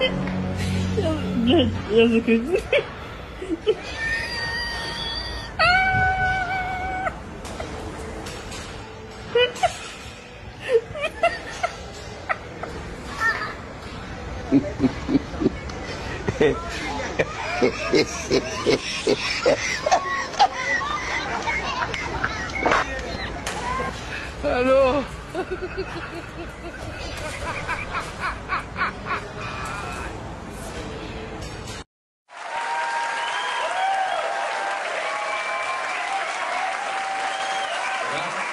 やずく。あの。Right?